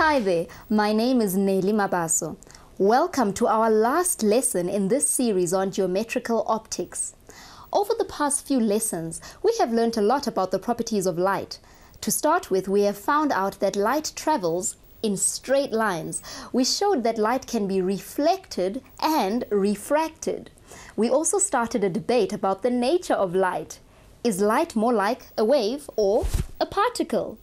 Hi there, my name is Nelly Mabaso. Welcome to our last lesson in this series on geometrical optics. Over the past few lessons, we have learnt a lot about the properties of light. To start with, we have found out that light travels in straight lines. We showed that light can be reflected and refracted. We also started a debate about the nature of light. Is light more like a wave or a particle?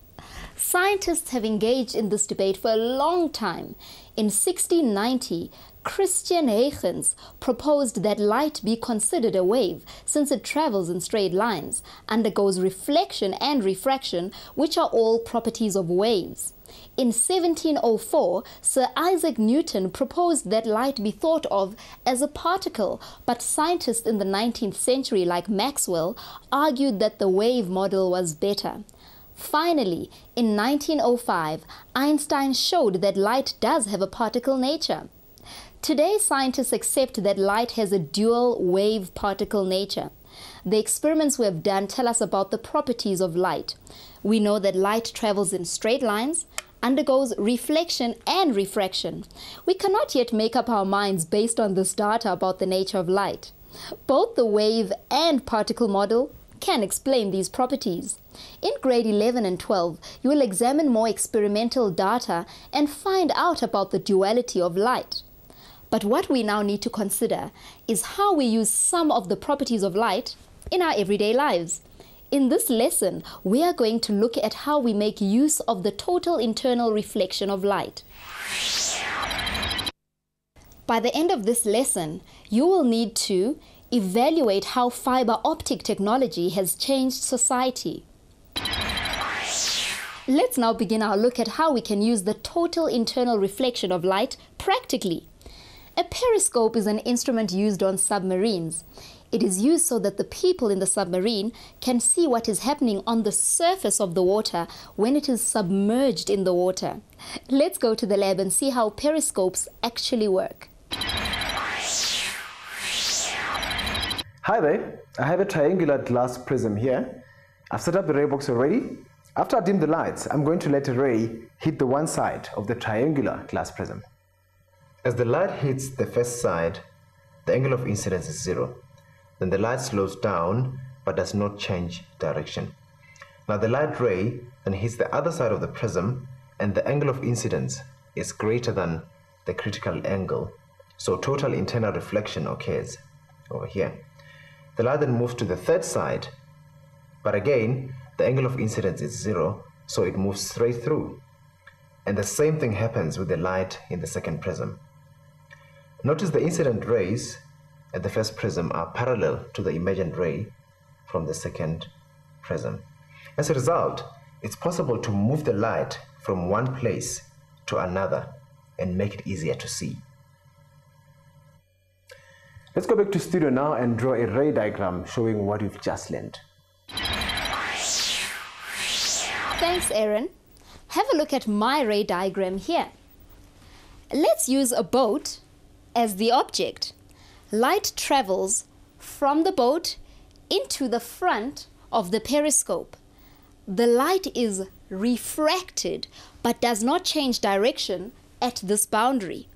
Scientists have engaged in this debate for a long time. In 1690, Christian Huygens proposed that light be considered a wave since it travels in straight lines, undergoes reflection and refraction, which are all properties of waves. In 1704, Sir Isaac Newton proposed that light be thought of as a particle, but scientists in the 19th century, like Maxwell, argued that the wave model was better. Finally, in 1905, Einstein showed that light does have a particle nature. Today, scientists accept that light has a dual wave particle nature. The experiments we have done tell us about the properties of light. We know that light travels in straight lines, undergoes reflection and refraction. We cannot yet make up our minds based on this data about the nature of light. Both the wave and particle model can explain these properties. In grade 11 and 12, you will examine more experimental data and find out about the duality of light. But what we now need to consider is how we use some of the properties of light in our everyday lives. In this lesson, we are going to look at how we make use of the total internal reflection of light. By the end of this lesson, you will need to evaluate how fiber optic technology has changed society. Let's now begin our look at how we can use the total internal reflection of light practically. A periscope is an instrument used on submarines. It is used so that the people in the submarine can see what is happening on the surface of the water when it is submerged in the water. Let's go to the lab and see how periscopes actually work. Hi there, I have a triangular glass prism here. I've set up the ray box already. After I dim the lights, I'm going to let a ray hit the one side of the triangular glass prism. As the light hits the first side, the angle of incidence is zero. Then the light slows down but does not change direction. Now the light ray then hits the other side of the prism and the angle of incidence is greater than the critical angle. So total internal reflection occurs over here. The light then moves to the third side, but again, the angle of incidence is zero, so it moves straight through. And the same thing happens with the light in the second prism. Notice the incident rays at the first prism are parallel to the emergent ray from the second prism. As a result, it's possible to move the light from one place to another and make it easier to see. Let's go back to studio now and draw a ray diagram showing what we've just learned. Thanks, Aaron. Have a look at my ray diagram here. Let's use a boat as the object. Light travels from the boat into the front of the periscope. The light is refracted but does not change direction at this boundary.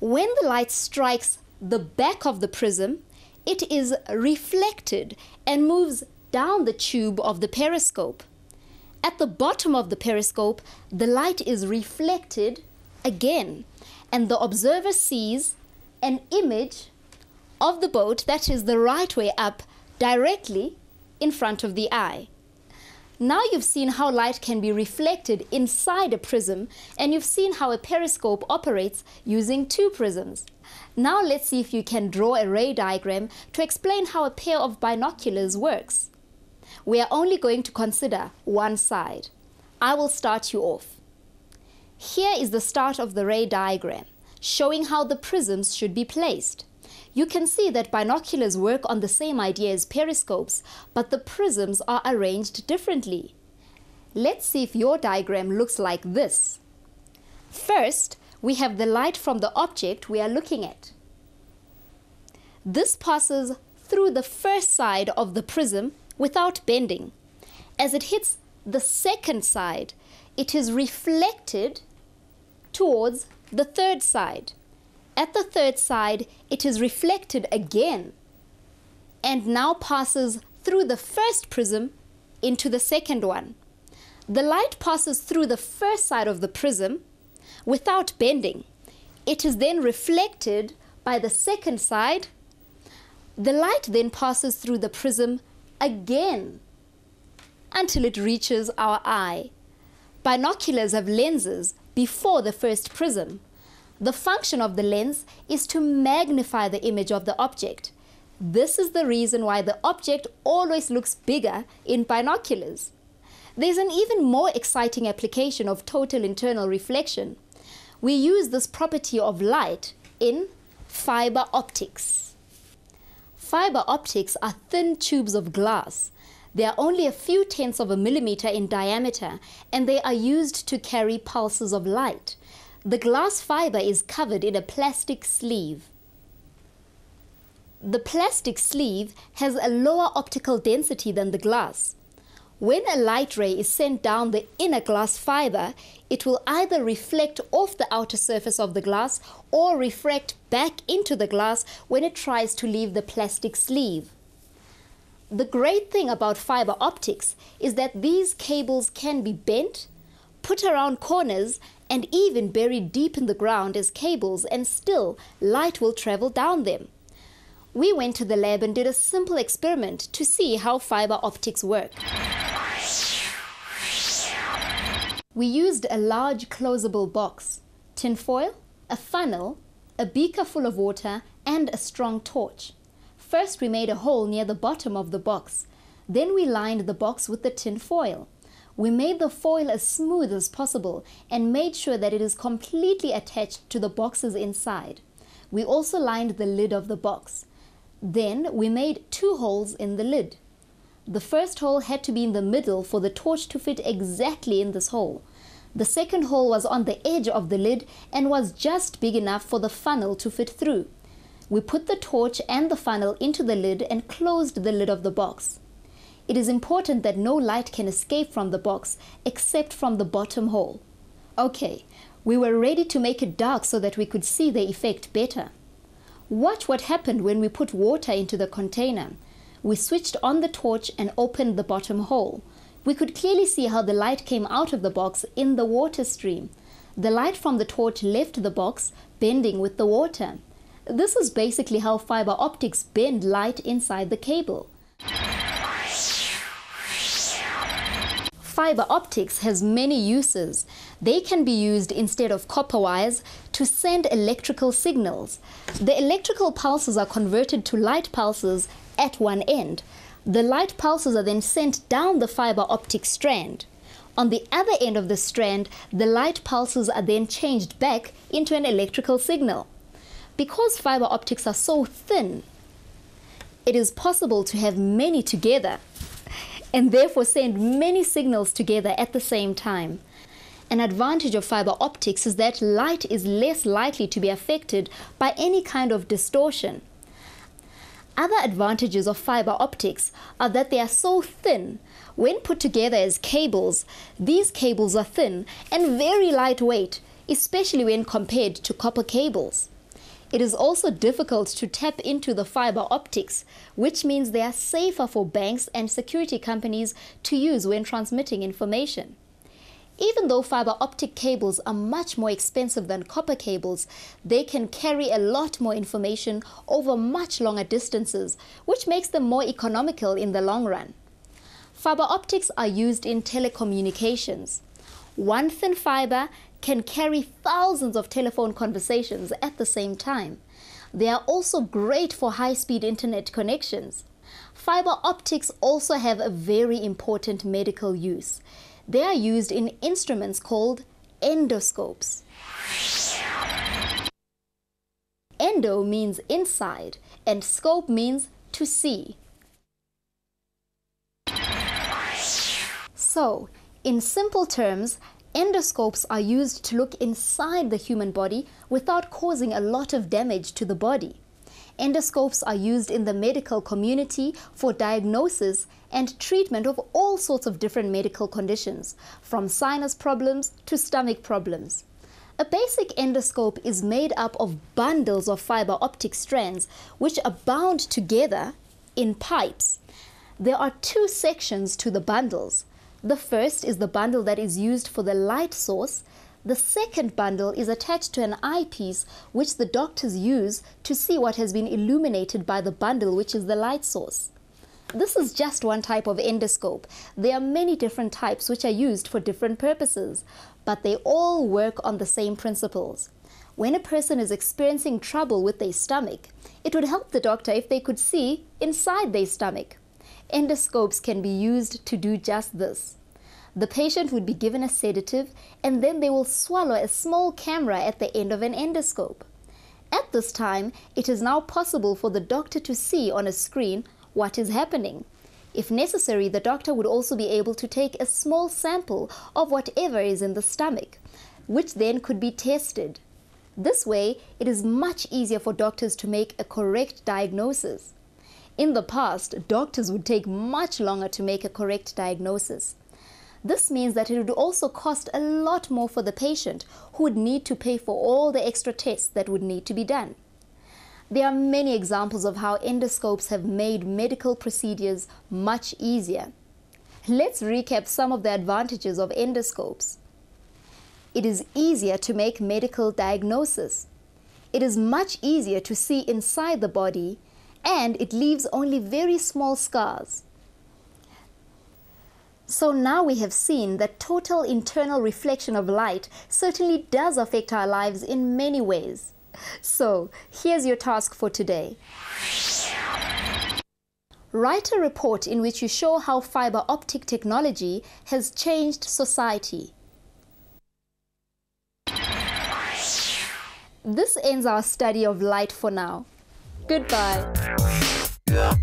When the light strikes the back of the prism, it is reflected and moves down the tube of the periscope. At the bottom of the periscope, the light is reflected again, and the observer sees an image of the boat that is the right way up directly in front of the eye. Now you've seen how light can be reflected inside a prism, and you've seen how a periscope operates using two prisms. Now let's see if you can draw a ray diagram to explain how a pair of binoculars works. We are only going to consider one side. I will start you off. Here is the start of the ray diagram, showing how the prisms should be placed. You can see that binoculars work on the same idea as periscopes, but the prisms are arranged differently. Let's see if your diagram looks like this. First, we have the light from the object we are looking at. This passes through the first side of the prism without bending. As it hits the second side, it is reflected towards the third side. At the third side, it is reflected again and now passes through the first prism into the second one. The light passes through the first side of the prism without bending. It is then reflected by the second side. The light then passes through the prism again until it reaches our eye. Binoculars have lenses before the first prism. The function of the lens is to magnify the image of the object. This is the reason why the object always looks bigger in binoculars. There's an even more exciting application of total internal reflection. We use this property of light in fiber optics. Fiber optics are thin tubes of glass. They are only a few tenths of a millimeter in diameter and they are used to carry pulses of light. The glass fiber is covered in a plastic sleeve. The plastic sleeve has a lower optical density than the glass. When a light ray is sent down the inner glass fiber, it will either reflect off the outer surface of the glass or refract back into the glass when it tries to leave the plastic sleeve. The great thing about fiber optics is that these cables can be bent, put around corners, and even buried deep in the ground as cables, and still light will travel down them. We went to the lab and did a simple experiment to see how fiber optics work. We used a large closable box, tinfoil, a funnel, a beaker full of water, and a strong torch. First, we made a hole near the bottom of the box. Then we lined the box with the tin foil. We made the foil as smooth as possible and made sure that it is completely attached to the boxes inside. We also lined the lid of the box. Then we made two holes in the lid. The first hole had to be in the middle for the torch to fit exactly in this hole. The second hole was on the edge of the lid and was just big enough for the funnel to fit through. We put the torch and the funnel into the lid and closed the lid of the box. It is important that no light can escape from the box except from the bottom hole. Okay, we were ready to make it dark so that we could see the effect better. Watch what happened when we put water into the container. We switched on the torch and opened the bottom hole. We could clearly see how the light came out of the box in the water stream. The light from the torch left the box, bending with the water. This is basically how fiber optics bend light inside the cable. Fiber optics has many uses. They can be used instead of copper wires to send electrical signals. The electrical pulses are converted to light pulses at one end. The light pulses are then sent down the fiber optic strand. On the other end of the strand, the light pulses are then changed back into an electrical signal. Because fiber optics are so thin, it is possible to have many together and therefore send many signals together at the same time. An advantage of fiber optics is that light is less likely to be affected by any kind of distortion. Other advantages of fiber optics are that they are so thin. When put together as cables, these cables are thin and very lightweight, especially when compared to copper cables. It is also difficult to tap into the fiber optics, which means they are safer for banks and security companies to use when transmitting information. Even though fiber optic cables are much more expensive than copper cables, they can carry a lot more information over much longer distances, which makes them more economical in the long run. Fiber optics are used in telecommunications. One thin fiber can carry thousands of telephone conversations at the same time. They are also great for high-speed internet connections. Fiber optics also have a very important medical use. They are used in instruments called endoscopes. Endo means inside and scope means to see. So, in simple terms, endoscopes are used to look inside the human body without causing a lot of damage to the body. Endoscopes are used in the medical community for diagnosis and treatment of all sorts of different medical conditions, from sinus problems to stomach problems. A basic endoscope is made up of bundles of fiber optic strands which are bound together in pipes. There are two sections to the bundles. The first is the bundle that is used for the light source. The second bundle is attached to an eyepiece which the doctors use to see what has been illuminated by the bundle which is the light source. This is just one type of endoscope. There are many different types which are used for different purposes, but they all work on the same principles. When a person is experiencing trouble with their stomach, it would help the doctor if they could see inside their stomach. Endoscopes can be used to do just this. The patient would be given a sedative and then they will swallow a small camera at the end of an endoscope. At this time, it is now possible for the doctor to see on a screen what is happening. If necessary, the doctor would also be able to take a small sample of whatever is in the stomach, which then could be tested. This way, it is much easier for doctors to make a correct diagnosis. In the past, doctors would take much longer to make a correct diagnosis. This means that it would also cost a lot more for the patient who would need to pay for all the extra tests that would need to be done. There are many examples of how endoscopes have made medical procedures much easier. Let's recap some of the advantages of endoscopes. It is easier to make medical diagnosis. It is much easier to see inside the body and it leaves only very small scars. So now we have seen that total internal reflection of light certainly does affect our lives in many ways. So, here's your task for today. Write a report in which you show how fiber optic technology has changed society. This ends our study of light for now. Goodbye.